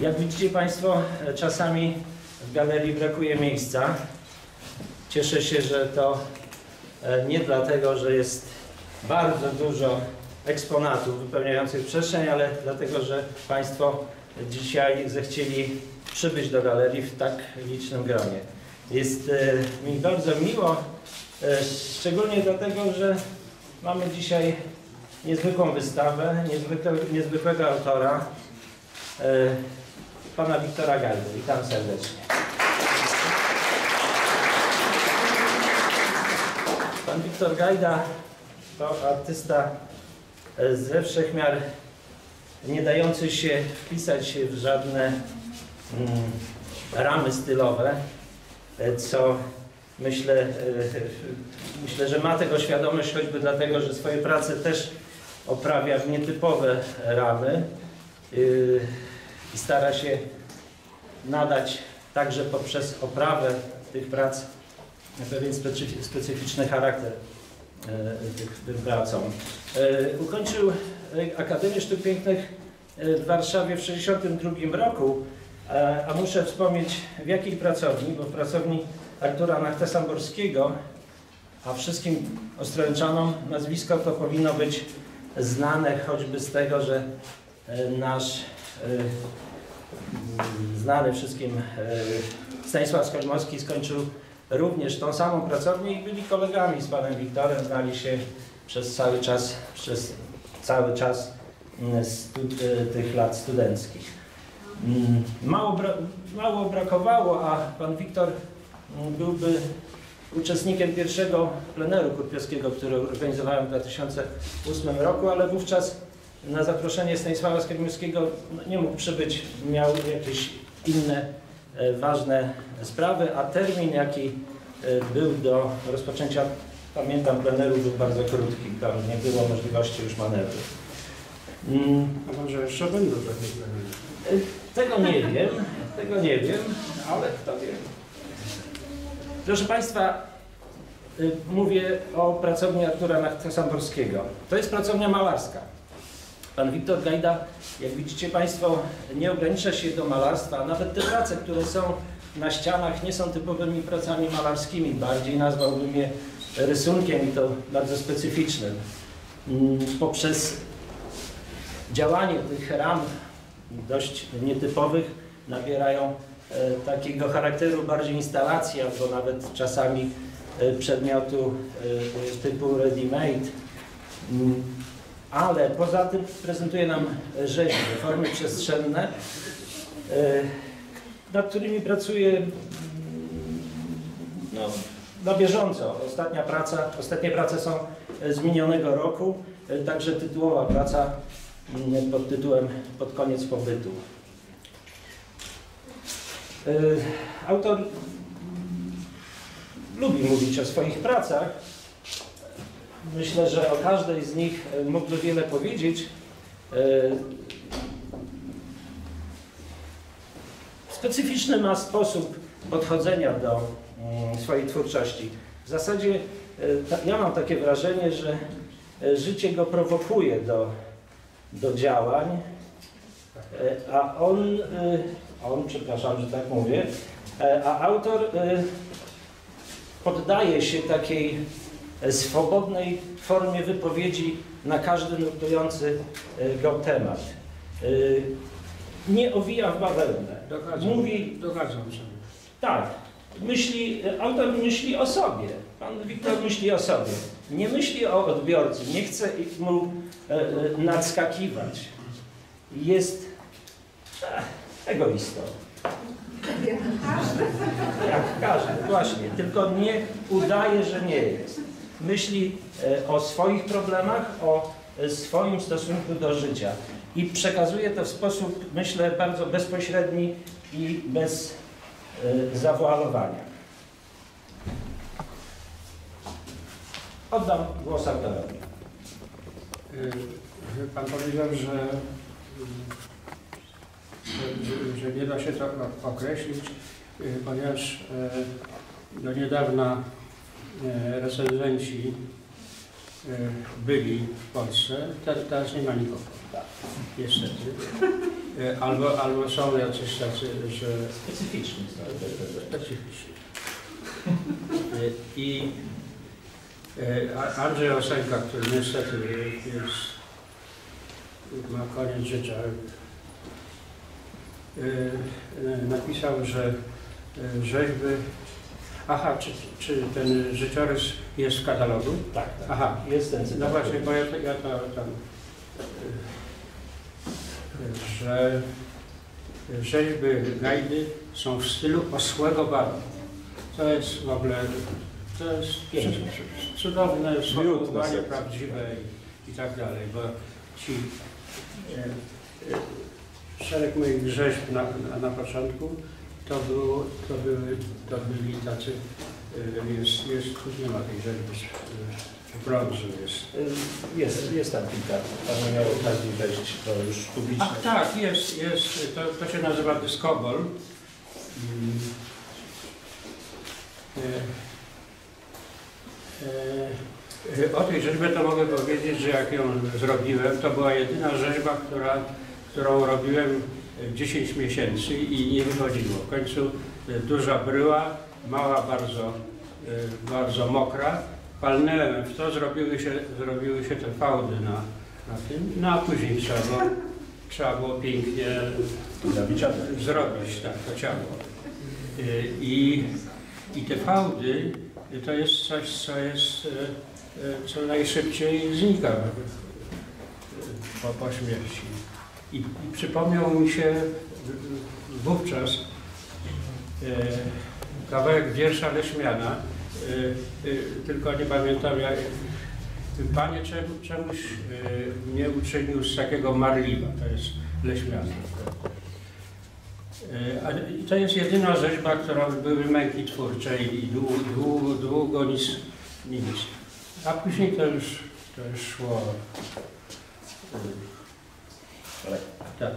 Jak widzicie Państwo, e, czasami w galerii brakuje miejsca. Cieszę się, że to e, nie dlatego, że jest bardzo dużo eksponatów wypełniających przestrzeń, ale dlatego, że Państwo dzisiaj zechcieli przybyć do galerii w tak licznym gronie. Jest e, mi bardzo miło, szczególnie dlatego, że mamy dzisiaj niezwykłą wystawę, niezwykłego autora, pana Wiktora Gajdy. Witam serdecznie. Pan Wiktor Gajda to artysta e, ze wszechmiar nie dający się wpisać w żadne mm, ramy stylowe, e, co myślę, e, myślę, że ma tego świadomość choćby dlatego, że swoje prace też oprawia w nietypowe ramy yy, i stara się nadać także poprzez oprawę tych prac pewien specyfi- specyficzny charakter e, tym pracom. E, Ukończył e, Akademię Sztuk Pięknych w Warszawie w 1962 roku, a muszę wspomnieć w jakiej pracowni, bo w pracowni Artura Nachta-Samborskiego, a wszystkim Ostręczanom nazwisko to powinno być znane choćby z tego, że nasz znany wszystkim e, Stanisław Skolimowski skończył również tą samą pracownię i byli kolegami z panem Wiktorem, znali się przez cały czas, przez cały czas mm, e, tych lat studenckich. Mm, Mało, bra mało brakowało, a pan Wiktor mm, byłby uczestnikiem pierwszego pleneru kurpiowskiego, który organizowałem w 2008 roku, ale wówczas na zaproszenie Stanisława Skolimowskiego no, nie mógł przybyć, miał jakieś inne e, ważne sprawy, a termin jaki e, był do rozpoczęcia, pamiętam, pleneru był bardzo krótki, tam nie było możliwości już manewru. Mm, A może jeszcze będą takie plany? e, Tego nie wiem, tego nie wiem, ale kto wie. Proszę Państwa, mówię o pracowni Artura Nachta-Samborskiego. To jest pracownia malarska. Pan Wiktor Gajda, jak widzicie Państwo, nie ogranicza się do malarstwa, nawet te prace, które są na ścianach, nie są typowymi pracami malarskimi. Bardziej nazwałbym je rysunkiem i to bardzo specyficznym. Mm, Poprzez działanie tych ram dość nietypowych nabierają e, takiego charakteru bardziej instalacji, albo nawet czasami e, przedmiotu e, typu ready-made. Ale poza tym prezentuje nam rzeźby, formy przestrzenne, e, nad którymi pracuje mm, no, na bieżąco. Ostatnia praca, ostatnie prace są z minionego roku, e, także tytułowa praca mm, pod tytułem Pod koniec pobytu. E, Autor lubi mówić o swoich pracach. Myślę, że o każdej z nich e, mógłby wiele powiedzieć. E, Specyficzny ma sposób podchodzenia do mm, swojej twórczości. W zasadzie e, ja mam takie wrażenie, że życie go prowokuje do, do działań, a on, on, przepraszam, że tak mówię, a autor poddaje się takiej swobodnej formie wypowiedzi na każdy nurtujący e, go temat. E, Nie owija w bawełnę. Mówi, się. tak, myśli, autor myśli o sobie. Pan Wiktor myśli o sobie. Nie myśli o odbiorcy, nie chce mu e, e, nadskakiwać. Jest e, egoistą. Jak każdy, właśnie. Tylko nie udaje, że nie jest. Myśli e, o swoich problemach, o e, swoim stosunku do życia. I przekazuje to w sposób, myślę, bardzo bezpośredni i bez e, zawoalowania. Oddam głos autorowi. Pan powiedział, że, że, że nie da się to określić, ponieważ do niedawna y, recenzenci y, byli w Polsce, teraz, nie ma nikogo. Niestety. e, albo, albo są jacyś tacy, że specyficzni. E, I e, A- Andrzej Osenka, który niestety jest, ma koniec życia, e, e, napisał, że e, rzeźby... Aha, czy, czy ten życiorys jest w katalogu? Tak, tak. Aha, Jest ten cytat. no właśnie, bo ja, to- ja to tam, y, że rzeźby Gajdy są w stylu osłego baru. To jest w ogóle, to jest Piękne. cu- cudowne sformułowanie prawdziwe i, i tak dalej, bo ci e, e, szereg moich rzeźb na, na, na początku to, było, to, były, to byli tacy, e, jest, jest, tu nie ma tej rzeźby z, z brązu jest. Y, Jest, jest tam kilka. Pan miał okazję wejść to już publicznie. Ach tak, jest, jest, to, to się nazywa dyskobol. Mm. E, e, O tej rzeźbie to mogę powiedzieć, że jak ją zrobiłem, to była jedyna rzeźba, która, którą robiłem 10 miesięcy i nie wychodziło. W końcu e, duża bryła, mała bardzo, e, bardzo mokra. Palnęłem w to, zrobiły się, zrobiły się te fałdy na, na tym, no a później trzeba było, trzeba było pięknie zrobić tak, to ciało. Y, I, I te fałdy to jest coś, co jest, co najszybciej znika po, po śmierci. I, I przypomniał mi się wówczas y, kawałek wiersza Leśmiana, y, y, tylko nie pamiętam jak, Panie, czemu, czemuś y, mnie uczynił z takiego marliwa, to jest Leśmiana. E, To jest jedyna rzeźba, która były męki twórcze i długo, długo, długo nic, nic. A później to już, to już szło. E, Ale Tak.